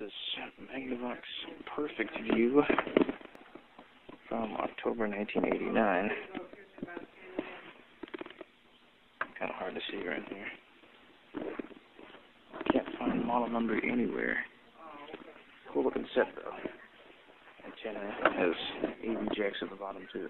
this Magnavox Perfect View from October 1989. Kind of hard to see right here. Can't find model number anywhere. Cool looking set though. Antenna has AV jacks at the bottom too.